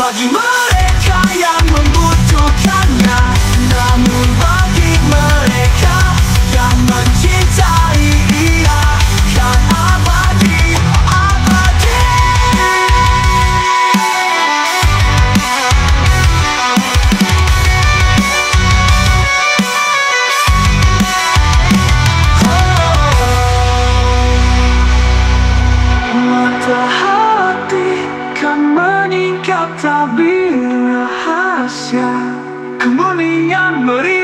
Vai de tabir rahasia Kemuliaan beri